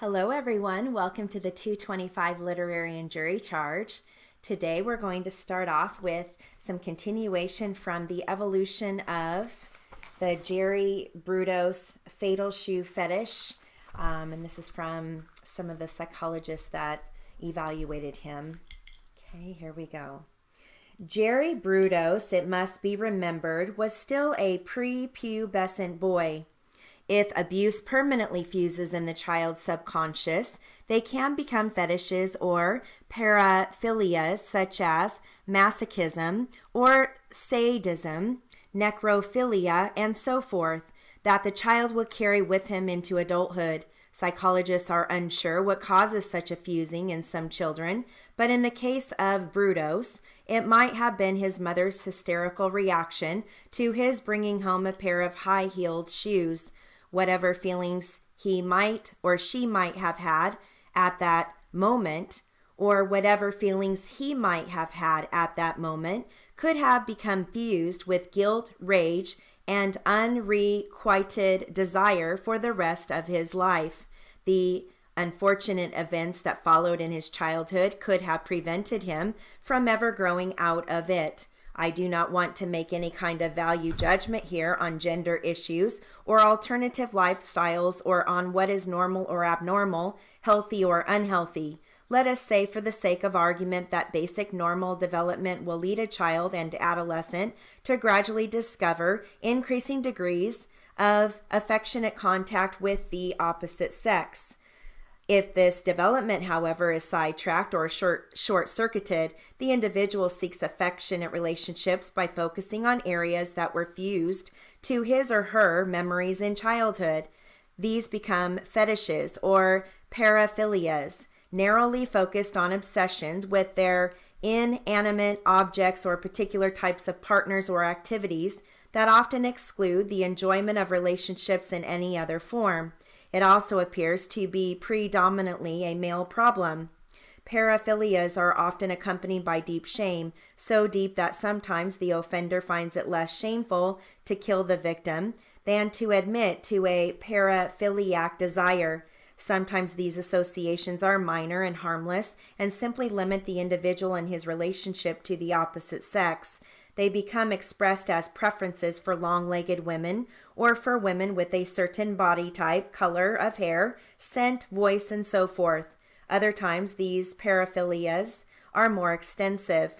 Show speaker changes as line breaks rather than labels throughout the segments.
Hello, everyone. Welcome to the 225 Literary and Jury Charge. Today, we're going to start off with some continuation from the evolution of the Jerry Brudos fatal shoe fetish. Um, and this is from some of the psychologists that evaluated him. Okay, here we go. Jerry Brudos, it must be remembered, was still a prepubescent boy. If abuse permanently fuses in the child's subconscious, they can become fetishes or paraphilias such as masochism or sadism, necrophilia, and so forth, that the child will carry with him into adulthood. Psychologists are unsure what causes such a fusing in some children, but in the case of Brudos, it might have been his mother's hysterical reaction to his bringing home a pair of high heeled shoes whatever feelings he might or she might have had at that moment, or whatever feelings he might have had at that moment, could have become fused with guilt, rage, and unrequited desire for the rest of his life. The unfortunate events that followed in his childhood could have prevented him from ever growing out of it. I do not want to make any kind of value judgment here on gender issues or alternative lifestyles or on what is normal or abnormal, healthy or unhealthy. Let us say, for the sake of argument, that basic normal development will lead a child and adolescent to gradually discover increasing degrees of affectionate contact with the opposite sex. If this development, however, is sidetracked or short, short circuited, the individual seeks affectionate relationships by focusing on areas that were fused to his or her memories in childhood. These become fetishes or paraphilias, narrowly focused on obsessions with their inanimate objects or particular types of partners or activities that often exclude the enjoyment of relationships in any other form. It also appears to be predominantly a male problem. Paraphilias are often accompanied by deep shame, so deep that sometimes the offender finds it less shameful to kill the victim than to admit to a paraphiliac desire. Sometimes these associations are minor and harmless and simply limit the individual in his relationship to the opposite sex. They become expressed as preferences for long legged women or for women with a certain body type, color of hair, scent, voice, and so forth. Other times, these paraphilias are more extensive.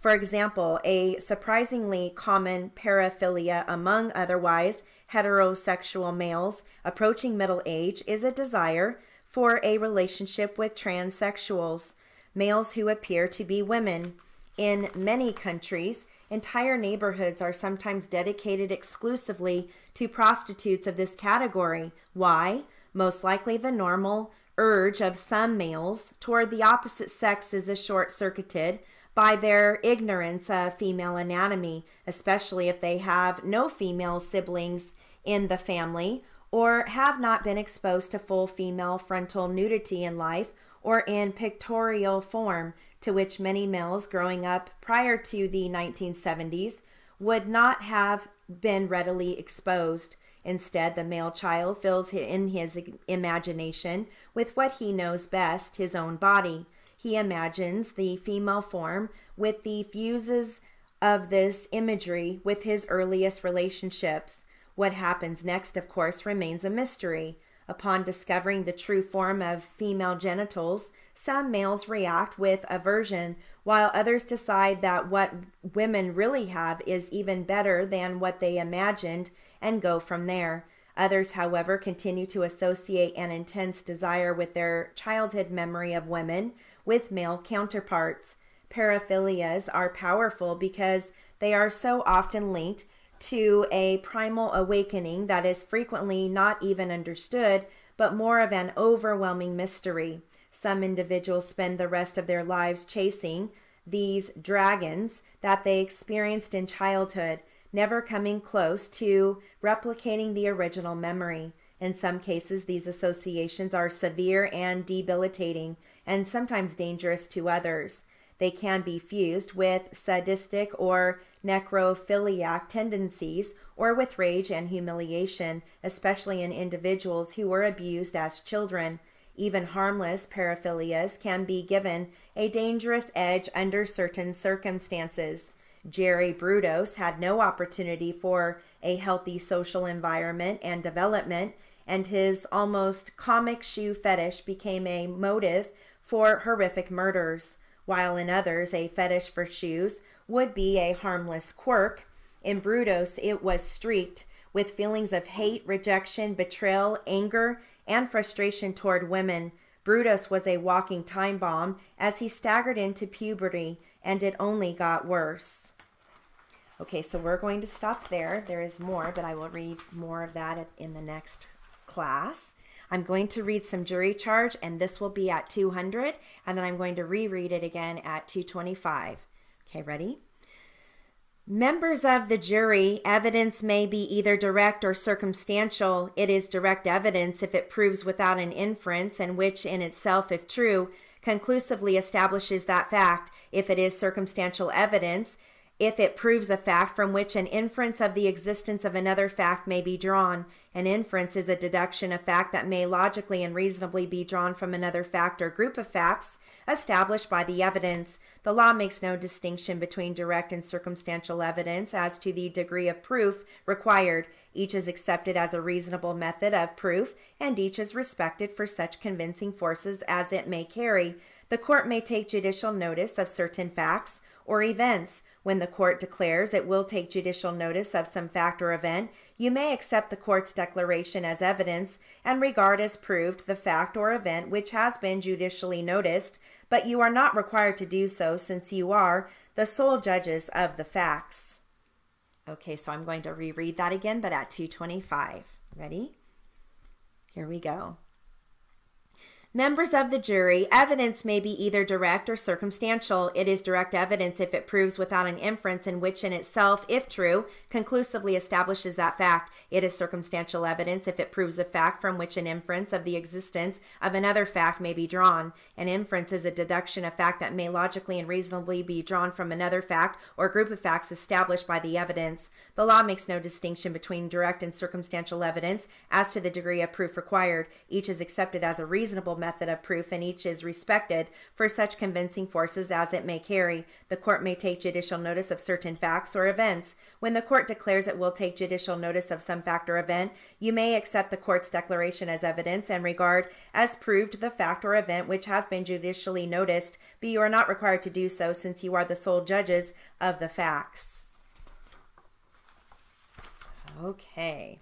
For example, a surprisingly common paraphilia among otherwise heterosexual males approaching middle age is a desire for a relationship with transsexuals, males who appear to be women. In many countries, Entire neighborhoods are sometimes dedicated exclusively to prostitutes of this category. Why? Most likely the normal urge of some males toward the opposite sex is short circuited by their ignorance of female anatomy, especially if they have no female siblings in the family or have not been exposed to full female frontal nudity in life or in pictorial form to which many males growing up prior to the 1970s would not have been readily exposed. Instead, the male child fills in his imagination with what he knows best his own body. He imagines the female form with the fuses of this imagery with his earliest relationships. What happens next, of course, remains a mystery. Upon discovering the true form of female genitals, some males react with aversion, while others decide that what women really have is even better than what they imagined and go from there. Others, however, continue to associate an intense desire with their childhood memory of women with male counterparts. Paraphilias are powerful because they are so often linked to a primal awakening that is frequently not even understood, but more of an overwhelming mystery. Some individuals spend the rest of their lives chasing these dragons that they experienced in childhood, never coming close to replicating the original memory. In some cases, these associations are severe and debilitating, and sometimes dangerous to others. They can be fused with sadistic or necrophiliac tendencies or with rage and humiliation, especially in individuals who were abused as children. even harmless paraphilias can be given a dangerous edge under certain circumstances. Jerry Brudos had no opportunity for a healthy social environment and development, and his almost comic shoe fetish became a motive for horrific murders, while in others, a fetish for shoes would be a harmless quirk. In Brudos, it was streaked with feelings of hate, rejection, betrayal, anger, and frustration toward women. Brudos was a walking time bomb as he staggered into puberty, and it only got worse. Okay, so we're going to stop there. There is more, but I will read more of that in the next class. I'm going to read some jury charge, and this will be at 200, and then I'm going to reread it again at 225. Okay, ready? Members of the jury, evidence may be either direct or circumstantial. It is direct evidence if it proves without an inference, and which in itself, if true, conclusively establishes that fact. If it is circumstantial evidence, if it proves a fact from which an inference of the existence of another fact may be drawn. An inference is a deduction of fact that may logically and reasonably be drawn from another fact or group of facts established by the evidence. The law makes no distinction between direct and circumstantial evidence as to the degree of proof required. Each is accepted as a reasonable method of proof, and each is respected for such convincing forces as it may carry. The court may take judicial notice of certain facts or events. When the court declares it will take judicial notice of some fact or event, you may accept the court's declaration as evidence and regard as proved the fact or event which has been judicially noticed, but you are not required to do so since you are the sole judges of the facts. Okay, so I'm going to reread that again, but at 225. Ready? Here we go. Members of the jury, evidence may be either direct or circumstantial. It is direct evidence if it proves without an inference in which in itself, if true, conclusively establishes that fact. It is circumstantial evidence if it proves a fact from which an inference of the existence of another fact may be drawn. An inference is a deduction of fact that may logically and reasonably be drawn from another fact or group of facts established by the evidence. The law makes no distinction between direct and circumstantial evidence as to the degree of proof required. Each is accepted as a reasonable method of proof, and each is respected for such convincing forces as it may carry. The court may take judicial notice of certain facts or events. When the court declares it will take judicial notice of some fact or event, you may accept the court's declaration as evidence and regard as proved the fact or event which has been judicially noticed, but you are not required to do so since you are the sole judges of the facts. Okay.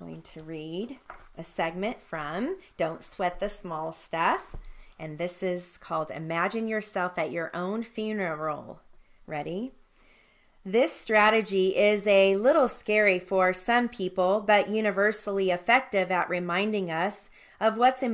going to read a segment from Don't Sweat the Small Stuff. And this is called Imagine Yourself at Your Own Funeral. Ready? This strategy is a little scary for some people, but universally effective at reminding us of what's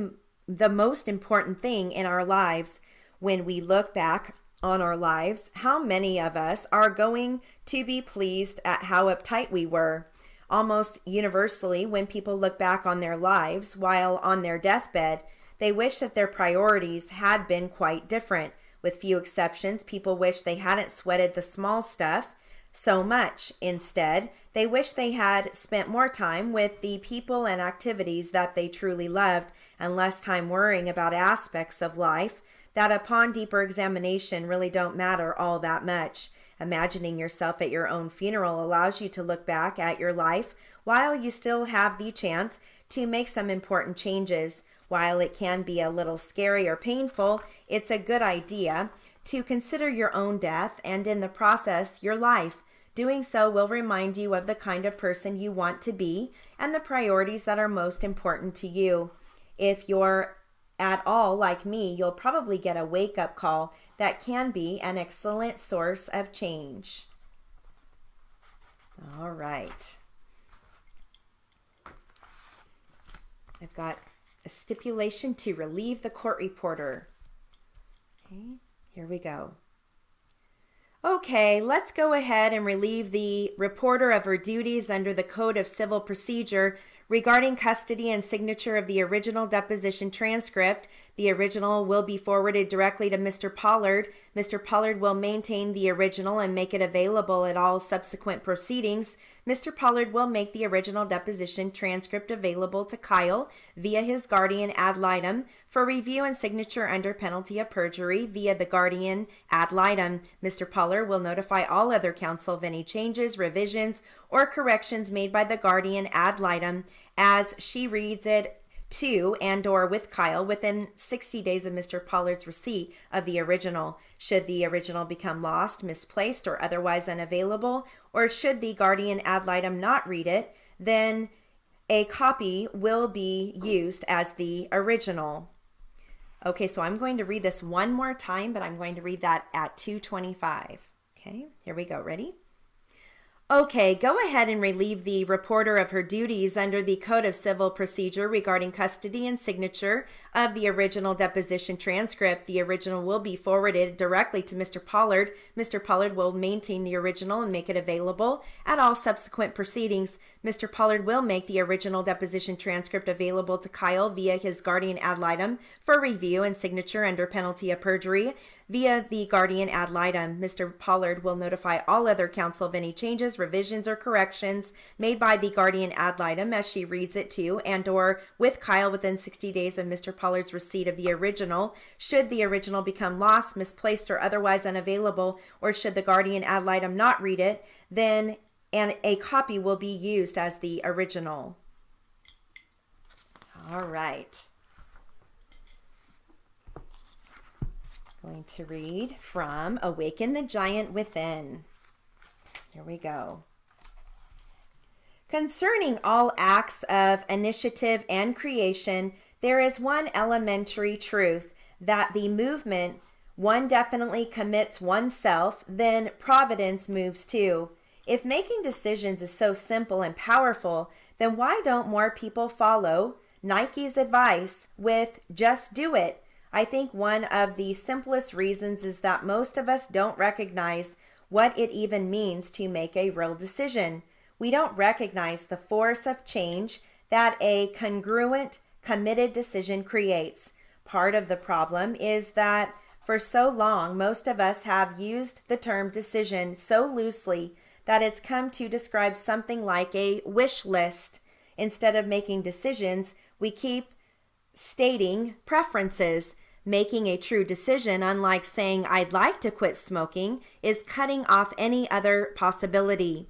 the most important thing in our lives when we look back on our lives. How many of us are going to be pleased at how uptight we were? Almost universally, when people look back on their lives while on their deathbed, they wish that their priorities had been quite different. With few exceptions, people wish they hadn't sweated the small stuff so much. Instead, they wish they had spent more time with the people and activities that they truly loved and less time worrying about aspects of life that, upon deeper examination, really don't matter all that much. Imagining yourself at your own funeral allows you to look back at your life while you still have the chance to make some important changes. While it can be a little scary or painful, it's a good idea to consider your own death and, in the process, your life. Doing so will remind you of the kind of person you want to be and the priorities that are most important to you. If you're at all like me, you'll probably get a wake up call that can be an excellent source of change. All right. I've got a stipulation to relieve the court reporter. Okay, here we go. Okay, let's go ahead and relieve the reporter of her duties under the Code of Civil Procedure regarding custody and signature of the original deposition transcript The original will be forwarded directly to Mr. Pollard. Mr. Pollard will maintain the original and make it available at all subsequent proceedings. Mr. Pollard will make the original deposition transcript available to Kyle via his guardian ad litem for review and signature under penalty of perjury via the guardian ad litem. Mr. Pollard will notify all other counsel of any changes, revisions, or corrections made by the guardian ad litem as she reads it to and or with Kyle within 60 days of Mr. Pollard's receipt of the original. Should the original become lost, misplaced, or otherwise unavailable, or should the guardian ad litem not read it, then a copy will be used as the original. Okay, so I'm going to read this one more time, but I'm going to read that at 225. Okay, here we go. Ready? Okay, go ahead and relieve the reporter of her duties under the Code of Civil Procedure regarding custody and signature of the original deposition transcript. The original will be forwarded directly to Mr. Pollard. Mr. Pollard will maintain the original and make it available at all subsequent proceedings. Mr. Pollard will make the original deposition transcript available to Kyle via his guardian ad litem for review and signature under penalty of perjury. Via the guardian ad litem, Mr. Pollard will notify all other counsel of any changes, revisions, or corrections made by the guardian ad litem as she reads it to and or with Kyle within 60 days of Mr. Pollard's receipt of the original. Should the original become lost, misplaced, or otherwise unavailable, or should the guardian ad litem not read it, then and a copy will be used as the original. All right. going to read from Awaken the Giant Within. Here we go. Concerning all acts of initiative and creation, there is one elementary truth that the movement one definitely commits oneself, then providence moves too. If making decisions is so simple and powerful, then why don't more people follow Nike's advice with just do it? I think one of the simplest reasons is that most of us don't recognize what it even means to make a real decision. We don't recognize the force of change that a congruent, committed decision creates. Part of the problem is that for so long, most of us have used the term decision so loosely that it's come to describe something like a wish list. Instead of making decisions, we keep stating preferences. Making a true decision, unlike saying I'd like to quit smoking, is cutting off any other possibility.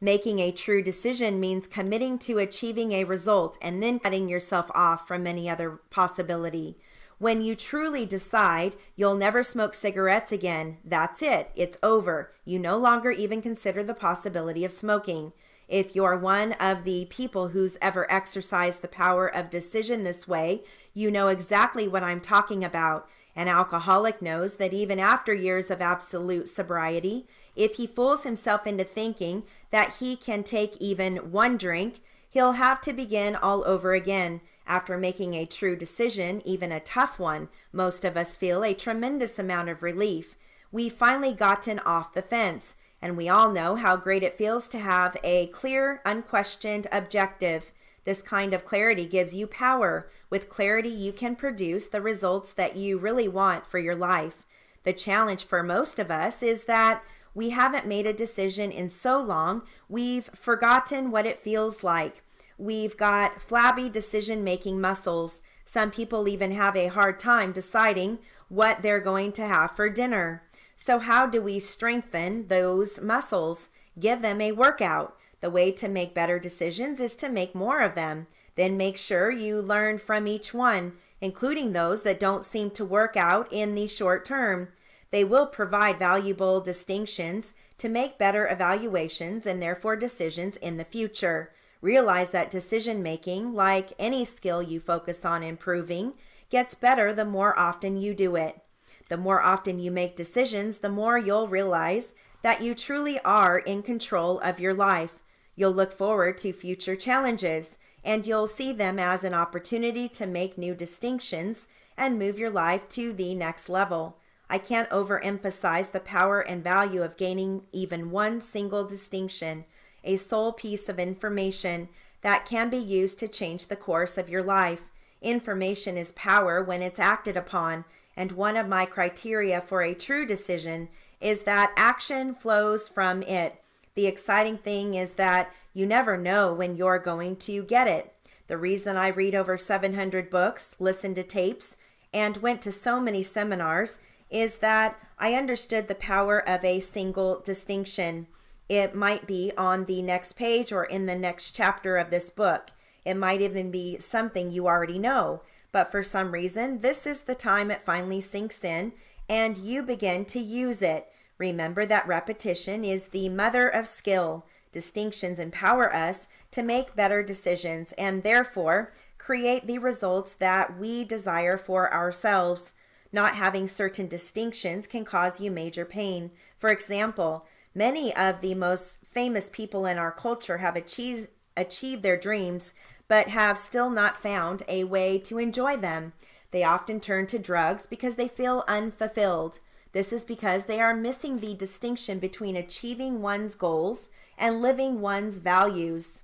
Making a true decision means committing to achieving a result and then cutting yourself off from any other possibility. When you truly decide you'll never smoke cigarettes again, that's it. It's over. You no longer even consider the possibility of smoking. If you're one of the people who's ever exercised the power of decision this way, you know exactly what I'm talking about. An alcoholic knows that even after years of absolute sobriety, if he fools himself into thinking that he can take even one drink, he'll have to begin all over again. After making a true decision, even a tough one, most of us feel a tremendous amount of relief. We've finally gotten off the fence. And we all know how great it feels to have a clear, unquestioned objective. This kind of clarity gives you power. With clarity, you can produce the results that you really want for your life. The challenge for most of us is that we haven't made a decision in so long, we've forgotten what it feels like. We've got flabby decision making muscles. Some people even have a hard time deciding what they're going to have for dinner. So, how do we strengthen those muscles? Give them a workout. The way to make better decisions is to make more of them. Then make sure you learn from each one, including those that don't seem to work out in the short term. They will provide valuable distinctions to make better evaluations and therefore decisions in the future. Realize that decision making, like any skill you focus on improving, gets better the more often you do it. The more often you make decisions, the more you'll realize that you truly are in control of your life. You'll look forward to future challenges and you'll see them as an opportunity to make new distinctions and move your life to the next level. I can't overemphasize the power and value of gaining even one single distinction, a sole piece of information that can be used to change the course of your life. Information is power when it's acted upon, and one of my criteria for a true decision is that action flows from it. The exciting thing is that you never know when you're going to get it. The reason I read over 700 books, listen to tapes, and went to so many seminars is that I understood the power of a single distinction. It might be on the next page or in the next chapter of this book. It might even be something you already know, but for some reason, this is the time it finally sinks in and you begin to use it. Remember that repetition is the mother of skill. Distinctions empower us to make better decisions and therefore create the results that we desire for ourselves. Not having certain distinctions can cause you major pain. For example, many of the most famous people in our culture have achieved, achieved their dreams, but have still not found a way to enjoy them. They often turn to drugs because they feel unfulfilled. This is because they are missing the distinction between achieving one's goals and living one's values.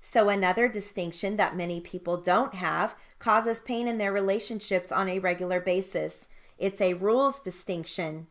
So, another distinction that many people don't have causes pain in their relationships on a regular basis. It's a rules distinction.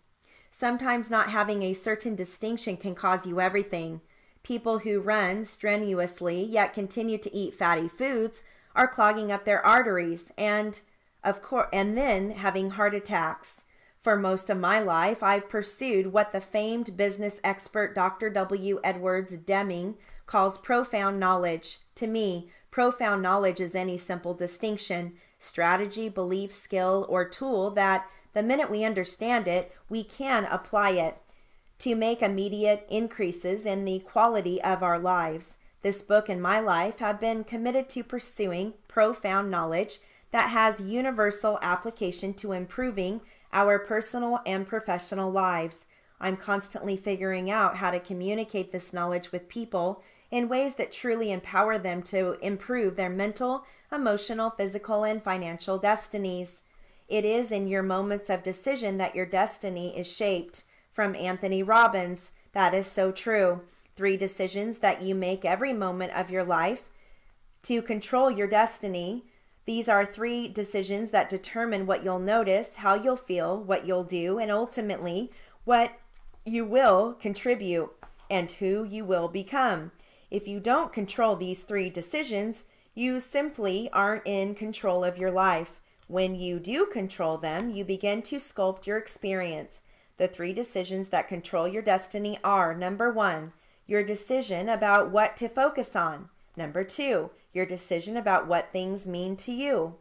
Sometimes not having a certain distinction can cause you everything. People who run strenuously yet continue to eat fatty foods are clogging up their arteries and of course and then having heart attacks. For most of my life, I've pursued what the famed business expert Dr. W. Edwards Deming calls profound knowledge. To me, profound knowledge is any simple distinction, strategy, belief, skill, or tool that the minute we understand it, we can apply it to make immediate increases in the quality of our lives. This book and my life have been committed to pursuing profound knowledge that has universal application to improving our personal and professional lives. I'm constantly figuring out how to communicate this knowledge with people in ways that truly empower them to improve their mental, emotional, physical, and financial destinies. It is in your moments of decision that your destiny is shaped. From Anthony Robbins, that is so true. Three decisions that you make every moment of your life to control your destiny these are three decisions that determine what you'll notice, how you'll feel, what you'll do, and ultimately what you will contribute and who you will become. If you don't control these three decisions, you simply aren't in control of your life. When you do control them, you begin to sculpt your experience. The three decisions that control your destiny are number one, your decision about what to focus on. Number two, your decision about what things mean to you.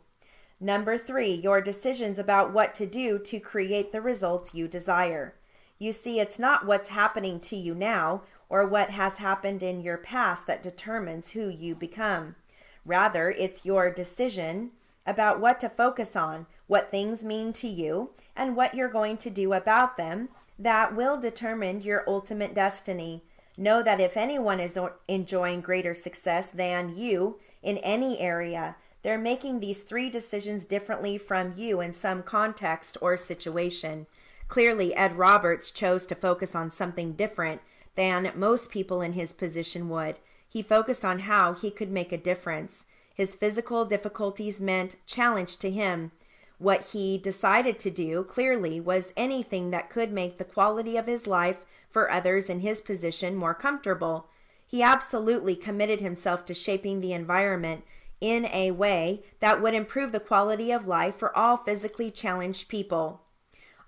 Number three, your decisions about what to do to create the results you desire. You see, it's not what's happening to you now or what has happened in your past that determines who you become. Rather, it's your decision about what to focus on, what things mean to you, and what you're going to do about them that will determine your ultimate destiny. Know that if anyone is enjoying greater success than you in any area, they're making these three decisions differently from you in some context or situation. Clearly, Ed Roberts chose to focus on something different than most people in his position would. He focused on how he could make a difference. His physical difficulties meant challenge to him. What he decided to do, clearly, was anything that could make the quality of his life for others in his position more comfortable. He absolutely committed himself to shaping the environment in a way that would improve the quality of life for all physically challenged people.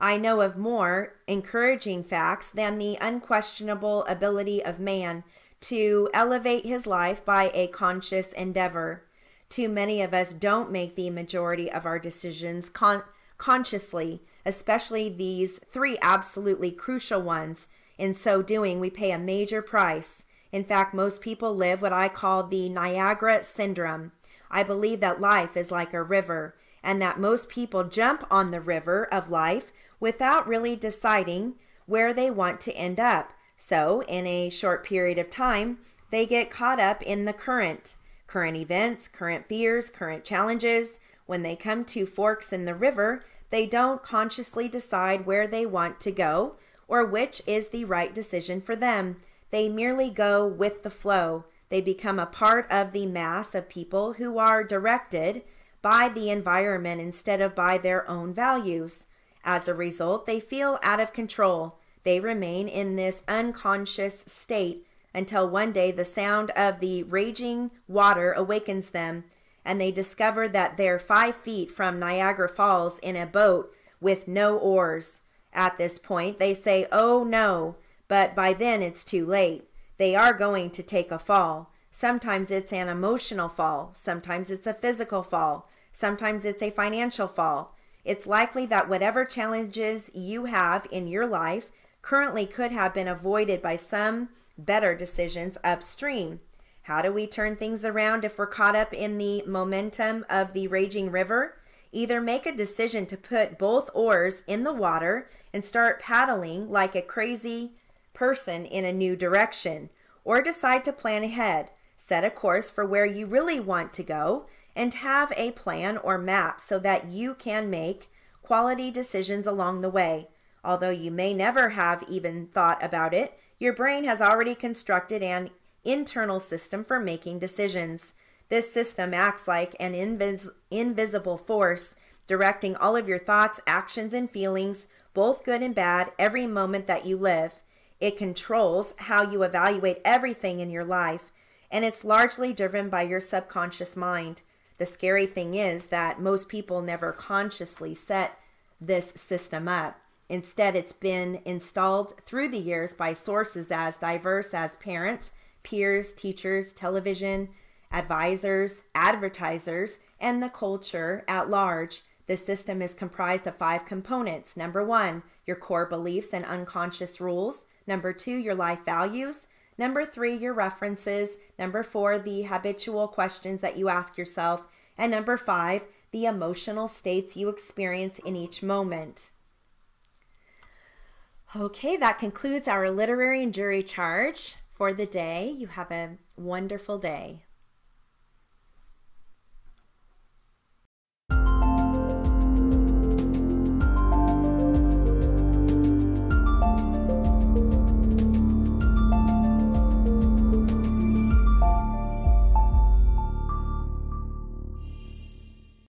I know of more encouraging facts than the unquestionable ability of man to elevate his life by a conscious endeavor. Too many of us don't make the majority of our decisions con- consciously, especially these three absolutely crucial ones in so doing, we pay a major price. In fact, most people live what I call the Niagara syndrome. I believe that life is like a river, and that most people jump on the river of life without really deciding where they want to end up. So, in a short period of time, they get caught up in the current. Current events, current fears, current challenges. When they come to forks in the river, they don't consciously decide where they want to go or which is the right decision for them. They merely go with the flow. They become a part of the mass of people who are directed by the environment instead of by their own values. As a result, they feel out of control. They remain in this unconscious state until one day the sound of the raging water awakens them and they discover that they're five feet from Niagara Falls in a boat with no oars. At this point, they say, Oh no, but by then it's too late. They are going to take a fall. Sometimes it's an emotional fall, sometimes it's a physical fall, sometimes it's a financial fall. It's likely that whatever challenges you have in your life currently could have been avoided by some better decisions upstream. How do we turn things around if we're caught up in the momentum of the raging river? Either make a decision to put both oars in the water and start paddling like a crazy person in a new direction, or decide to plan ahead, set a course for where you really want to go, and have a plan or map so that you can make quality decisions along the way. Although you may never have even thought about it, your brain has already constructed an internal system for making decisions. This system acts like an invis- invisible force, directing all of your thoughts, actions, and feelings, both good and bad, every moment that you live. It controls how you evaluate everything in your life, and it's largely driven by your subconscious mind. The scary thing is that most people never consciously set this system up. Instead, it's been installed through the years by sources as diverse as parents, peers, teachers, television, advisors, advertisers, and the culture at large. The system is comprised of five components. Number one, your core beliefs and unconscious rules. Number two, your life values. Number three, your references. Number four, the habitual questions that you ask yourself. And number five, the emotional states you experience in each moment. Okay, that concludes our literary and jury charge for the day. You have a wonderful day.